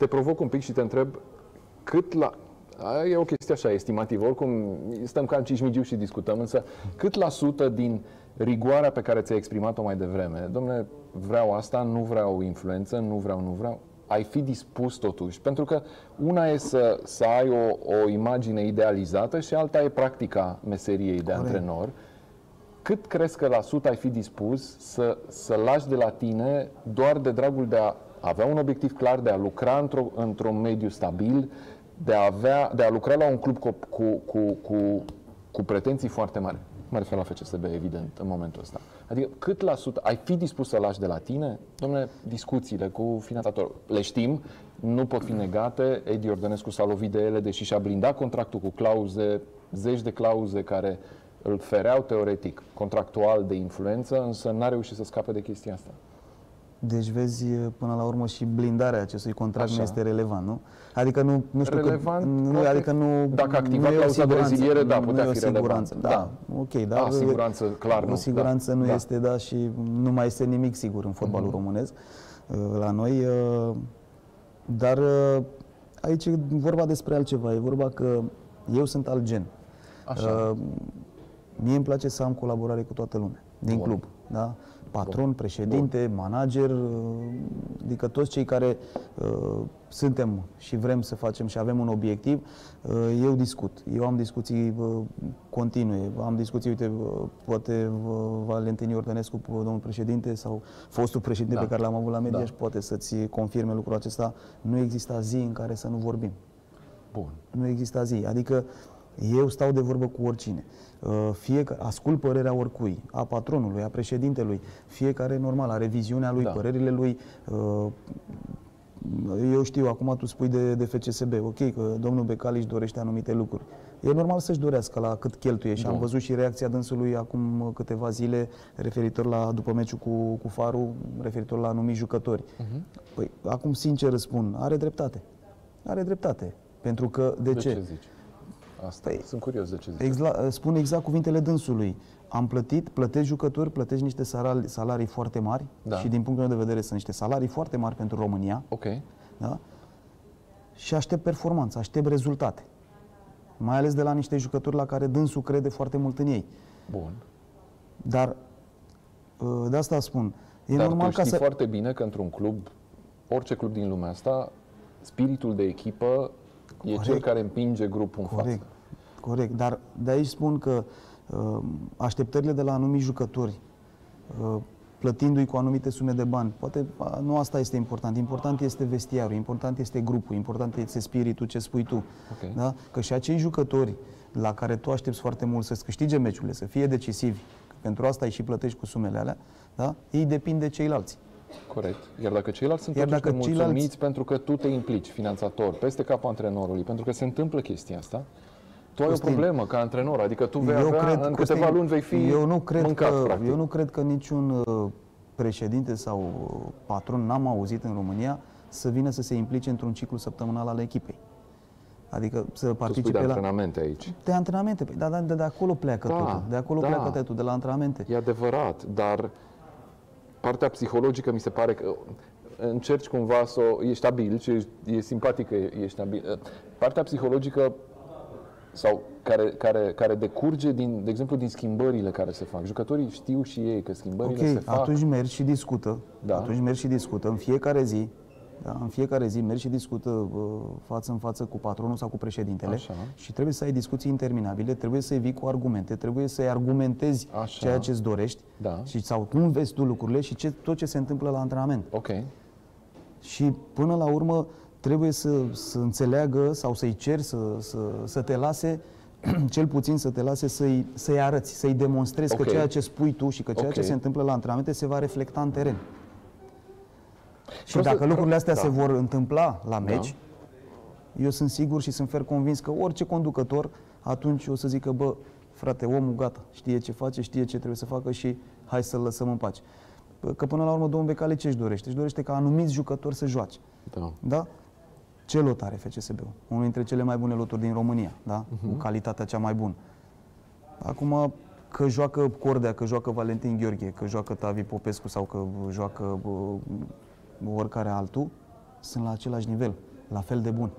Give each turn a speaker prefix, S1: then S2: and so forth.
S1: te provoc un pic și te întreb cât la... E o chestie așa estimativă, oricum stăm ca în cismigiu și discutăm, însă cât la sută din rigoarea pe care ți-ai exprimat-o mai devreme, domne, vreau asta, nu vreau influență, nu vreau, nu vreau, ai fi dispus totuși, pentru că una e să, să ai o, o imagine idealizată și alta e practica meseriei de Corect. antrenor. Cât crezi că la sută ai fi dispus să, să lași de la tine doar de dragul de a avea un obiectiv clar, de a lucra într-o, într-un mediu stabil, de a, avea, de a lucra la un club cu, cu, cu, cu, cu pretenții foarte mari? Mă refer la FCSB, evident, în momentul ăsta. Adică cât la sută ai fi dispus să lași de la tine? Domnule, discuțiile cu finanțatorul, le știm, nu pot fi negate. Edi Ordănescu s-a lovit de ele, deși și-a blindat contractul cu clauze, zeci de clauze care îl fereau teoretic, contractual de influență, însă n-a reușit să scape de chestia asta.
S2: Deci vezi, până la urmă și blindarea acestui contract Așa. nu este relevant, nu? Adică nu, nu știu
S1: relevant,
S2: că, nu,
S1: poate,
S2: adică nu
S1: Dacă activa clauza de reziliere, da, putea
S2: nu
S1: fi
S2: siguranță.
S1: relevant.
S2: Da, da, ok, da.
S1: Da, siguranță, clar
S2: o
S1: nu.
S2: siguranță
S1: da.
S2: nu
S1: da.
S2: este, da, și nu mai este nimic sigur în fotbalul uh-huh. românesc uh, la noi. uh, Dar uh, aici e vorba despre altceva. E vorba că eu sunt alt gen.
S1: Așa.
S2: Uh, Mie îmi place să am colaborare cu toată lumea din
S1: Bun.
S2: club. Da? Patron, președinte, manager, uh, adică toți cei care uh, suntem și vrem să facem și avem un obiectiv, uh, eu discut. Eu am discuții uh, continue. Am discuții, uite, uh, poate uh, Valentin Iordănescu, cu domnul președinte sau fostul președinte
S1: Da.
S2: pe care l-am avut la media
S1: Da.
S2: și poate să-ți confirme lucrul acesta. Nu exista zi în care să nu vorbim.
S1: Bun.
S2: Nu exista zi. Adică eu stau de vorbă cu oricine. Uh, Fiecare, ascult părerea oricui, a patronului, a președintelui, fiecare normal are viziunea lui,
S1: Da.
S2: părerile lui. Uh, Eu știu, acum tu spui de, de FCSB, ok, că domnul Becali își dorește anumite lucruri. E normal să-și dorească la cât cheltuie și am
S1: Bun.
S2: văzut și reacția dânsului acum câteva zile referitor la, după meciul cu, cu Faru, referitor la anumiti jucători. Păi, acum sincer răspund, are dreptate. Are dreptate. Pentru că, de,
S1: De ce zici? Asta.
S2: Păi,
S1: Sunt curios de ce zici.
S2: Exact, spun exact cuvintele dânsului. Am plătit, plătesc jucători, plătesc niște salarii, salarii foarte mari
S1: Da.
S2: și din punctul meu de vedere sunt niște salarii foarte mari pentru România
S1: Ok.
S2: da? și aștept performanță, aștept rezultate. Mai ales de la niște jucători la care dânsul crede foarte mult în ei.
S1: Bun.
S2: Dar uh, de asta spun. E
S1: Dar
S2: normal
S1: tu
S2: ca
S1: știi
S2: să...
S1: foarte bine că într-un club, orice club din lumea asta, spiritul de echipă e
S2: Corect.
S1: cel care împinge grupul în
S2: Corect,
S1: față.
S2: corect. Dar de aici spun că uh, așteptările de la anumiți jucători, uh, plătindu-i cu anumite sume de bani, poate a, nu asta este important. Important este vestiarul, important este grupul, important este spiritul, ce spui tu.
S1: Ok.
S2: Da? Că și acei jucători la care tu aștepți foarte mult să-ți câștige meciurile, să fie decisivi, că pentru asta îi și plătești cu sumele alea, da? ei depind de ceilalți.
S1: Corect. Iar dacă ceilalți sunt
S2: Iar
S1: totuși
S2: dacă
S1: nemulțumiți
S2: ceilalți-
S1: pentru că tu te implici, finanțator, peste capul antrenorului, pentru că se întâmplă chestia asta, tu ai
S2: Costin,
S1: o problemă ca antrenor, adică tu vei
S2: eu
S1: avea,
S2: cred,
S1: în
S2: Costin,
S1: câteva luni vei fi
S2: eu nu cred
S1: mâncat,
S2: că,
S1: practic.
S2: Eu nu cred că niciun uh, președinte sau uh, patron, n-am auzit în România, să vină să se implice într-un ciclu săptămânal al echipei. Adică să
S1: Tu spui
S2: participe
S1: de
S2: la...
S1: antrenamente aici.
S2: De antrenamente. Păi, dar de, de acolo pleacă
S1: Da,
S2: totul. De acolo
S1: da.
S2: pleacă totul, de la antrenamente.
S1: E adevărat, dar partea psihologică mi se pare că încerci cumva să o... Ești abil și ești, e simpatic că ești abil. Partea psihologică sau care, care, care decurge, din, de exemplu, din schimbările care se fac. Jucătorii știu și ei că schimbările se
S2: Ok,
S1: fac.
S2: atunci mergi și discută.
S1: Da.
S2: Atunci mergi și discută în fiecare zi. Da, în fiecare zi mergi și discută uh, față în față cu patronul sau cu președintele
S1: Așa.
S2: și trebuie să ai discuții interminabile, trebuie să-i vii cu argumente, trebuie să-i argumentezi
S1: Așa.
S2: ceea ce îți dorești
S1: Da.
S2: și, sau cum vezi tu lucrurile și ce, tot ce se întâmplă la antrenament.
S1: Ok.
S2: Și până la urmă trebuie să, să înțeleagă sau să-i ceri să, să, să te lase cel puțin să te lase să-i, să-i arăți, să-i demonstrezi
S1: Ok.
S2: că ceea ce spui tu și că ceea
S1: Ok.
S2: ce se întâmplă la antrenamente se va reflecta în teren. Și
S1: Vreau să-
S2: dacă lucrurile astea
S1: da.
S2: se vor întâmpla la meci, eu sunt sigur și sunt fer convins că orice conducător atunci o să zică, bă, frate, omul gata, știe ce face, știe ce trebuie să facă și hai să-l lăsăm în pace. Că până la urmă domnul Becali ce își dorește? Își dorește ca anumiți jucători să joace.
S1: Da.
S2: Da? Ce lot are FCSB-ul? Unul dintre cele mai bune loturi din România, da? Cu calitatea cea mai bună. Acum, că joacă Cordea, că joacă Valentin Gheorghe, că joacă Tavi Popescu sau că joacă bă, oricare altul, sunt la același nivel, la fel de bun.